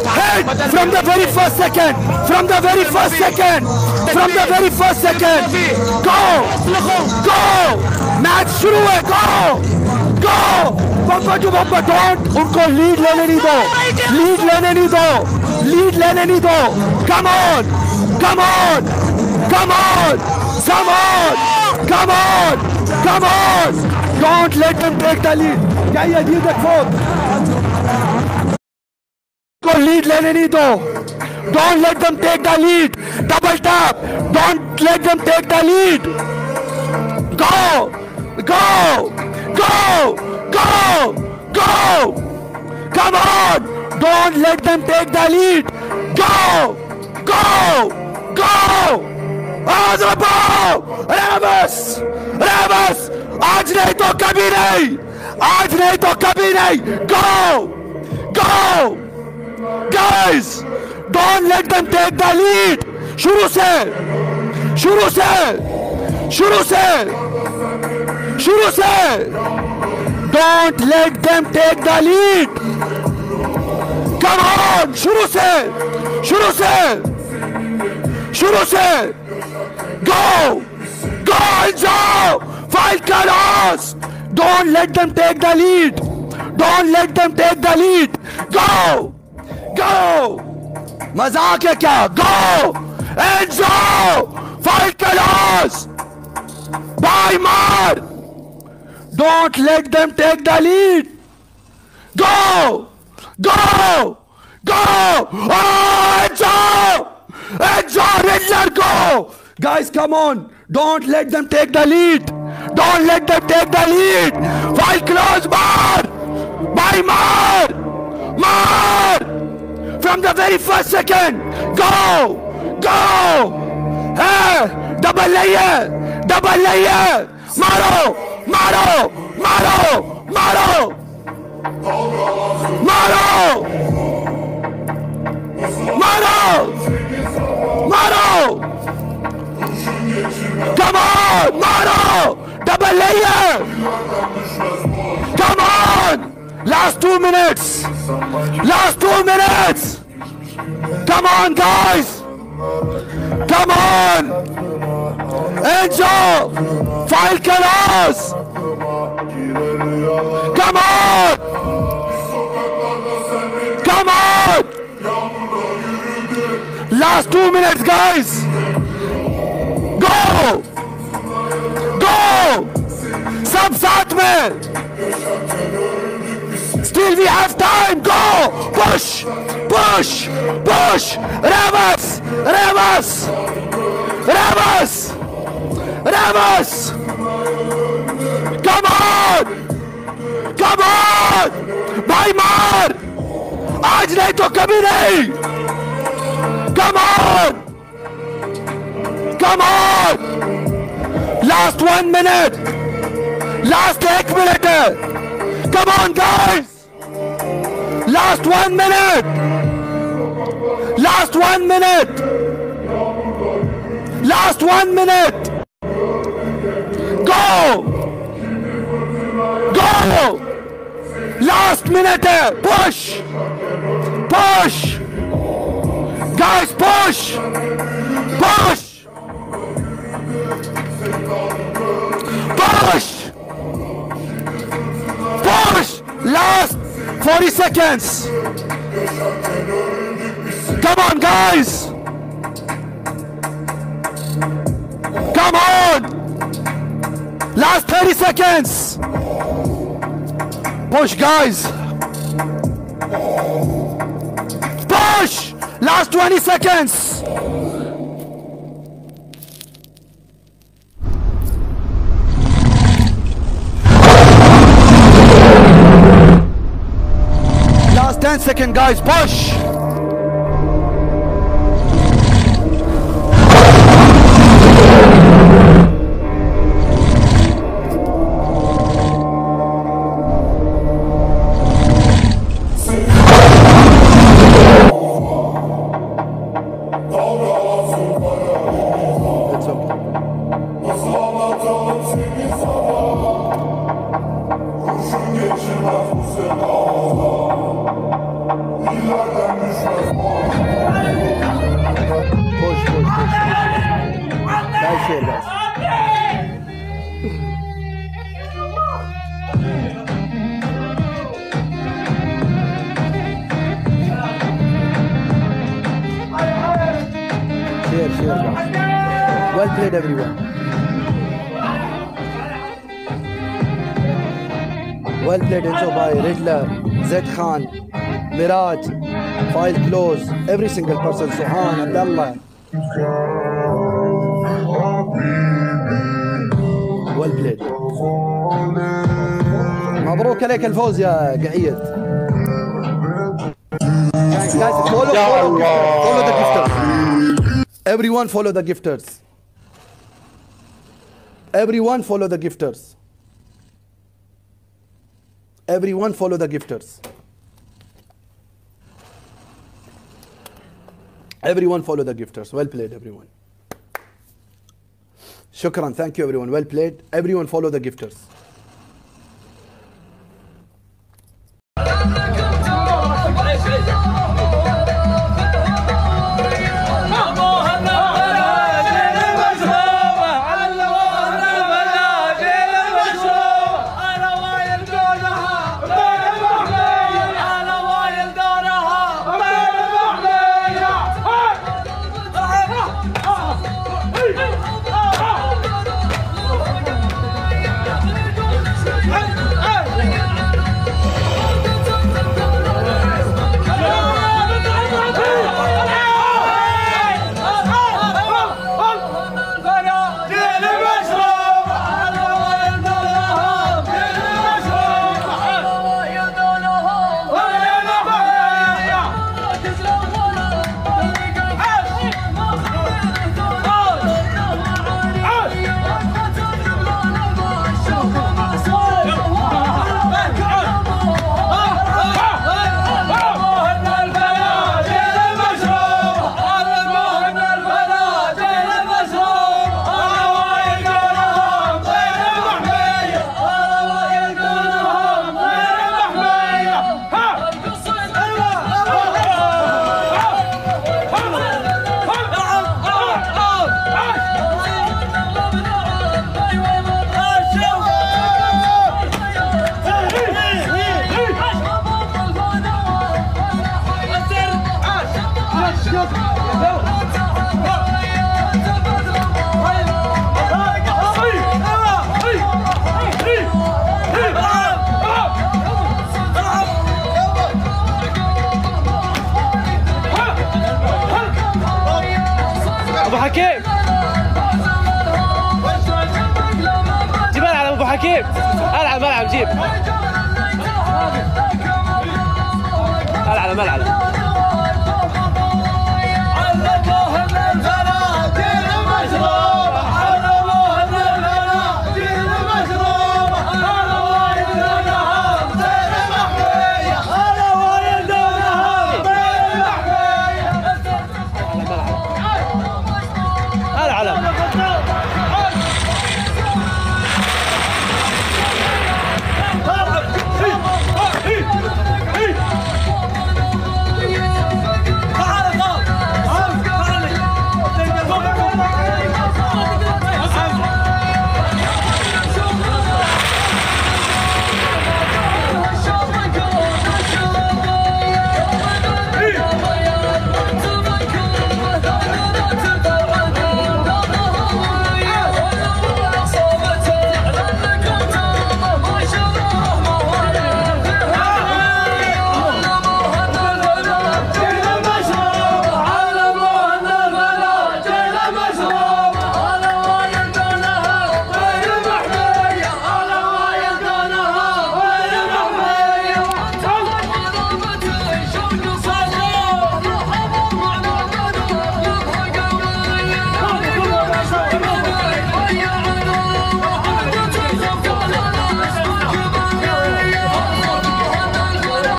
Head from the very first second. From the very first second. From the very first second. Go. Go. Match शुरू है go. Go. Bumper to bumper don't उनको lead लेने नहीं दो lead लेने नहीं दो लीड लेने नहीं दो come on come on come on come on come on come on don't let them take the lead क्या ये लीड देखो को लीड लेने नहीं दो। Don't let them take the lead double tap don't let them take the lead go go go go go come on don't let them take the lead go go go आज रेबस रेबस आज नहीं तो कभी नहीं आज नहीं तो कभी नहीं गो गो guys. Don't let them take the lead. शुरू से शुरू से शुरू से शुरू से. Don't let them take the lead come on शुरू से शुरू से शुरू से. गो गो जाओ फाइट का loss don't let them take the lead don't let them take the lead go go मज़ाक है क्या go जाओ fight का loss by मार don't let them take the lead go go go oh, and जाओ Riddler go guys come on don't let them take the lead don't let them take the lead fight close मार by मार मार from the very first second. Go! Go! Hey! Double layer! Double layer! Maro! Maro! Maro! Maro! Maro! Maro! Maro! Come on! Maro! Double layer! On last two minutes Last two minutes! Come on, guys! Come on! Enzo! File colors! Come on! Come on! Last two minutes, guys! Go! Go! सब साथ में Still we have time. Go! Push! Push! Push! Reverse! Reverse! Reverse! Reverse! Come on! Come on! भाई मार! आज नहीं तो कभी नहीं! Come on! Come on! Last one minute! Last एक मिनट है! Come on, guys! Last one minute! Last one minute! Last one minute! Go! Go! Last minute! है. Push! Push! Guys! Push! Push! 40 seconds! Come on, guys! Come on! Last 30 seconds! Push, guys! Push! Last 20 seconds! 10 seconds, guys. Push! Well played, everyone. Well played, Enzo by Riddler, Zed Khan, Miraj, File Close, every single person, Suhan, Abdullah. Well played. مبروك عليك الفوز يا قعيد. Guys, guys, follow, follow, gifters. follow the gifters. Everyone follow the gifters. Everyone follow the gifters. Everyone follow the gifters. Everyone follow the gifters. Well played, everyone. Shukran. Thank you, everyone. Well played. Everyone follow the gifters. 外卖来了。